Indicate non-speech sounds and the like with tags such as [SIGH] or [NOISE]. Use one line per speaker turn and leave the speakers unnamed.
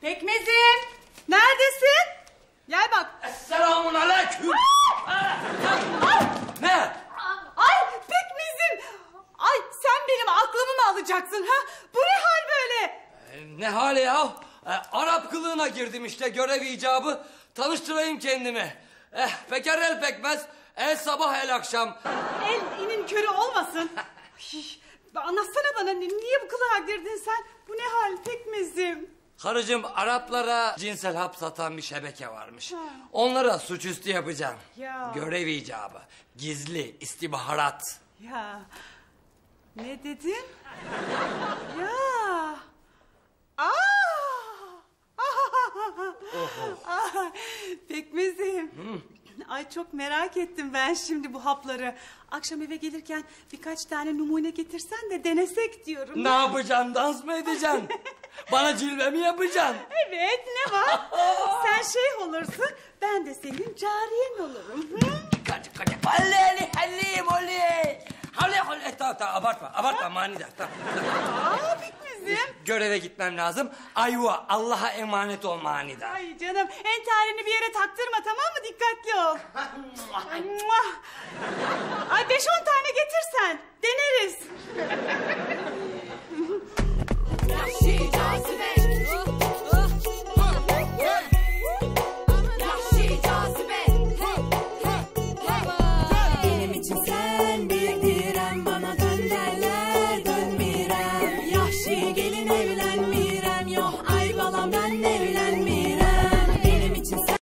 Pekmezim. Neredesin? Gel bak.
Selamun aleyküm. ne?
Ay pekmezim. Ay sen benim aklımı mı alacaksın ha? Bu ne hal böyle?
E, Ne hali ya? E, Arap kılığına girdim işte görev icabı. Tanıştırayım kendimi. Eh, peker el pekmez. El sabah el akşam.
El inin körü olmasın. [LAUGHS] Ay, anlatsana bana ni- niye bu kılığa girdin sen? Bu ne hal pekmezim?
Karıcığım Araplara cinsel hap satan bir şebeke varmış. Onlara suçüstü yapacağım.
Ya.
Görev icabı. Gizli istihbarat.
Ya ne dedin? ya. Aa! Ah, Pekmezim. Ay çok merak ettim ben şimdi bu hapları. Akşam eve gelirken birkaç tane numune getirsen de denesek diyorum.
Ne yapacaksın? Dans mı edeceksin? [LAUGHS] Bana cilve mi yapacaksın?
Evet ne var? [LAUGHS] Sen şey olursun ben de senin cariyen olurum. Hı?
Kaç kaç. Halli halli molli. Halli halli. Tamam tamam abartma abartma manidar. Tamam.
Aa Pekmezim.
Göreve gitmem lazım. Ayva Allah'a emanet ol manidar.
Ay canım entarini bir yere taktırma tamam mı? Dikkatli ol. [LAUGHS] Mua. Ay beş on tane getir